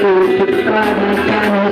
to the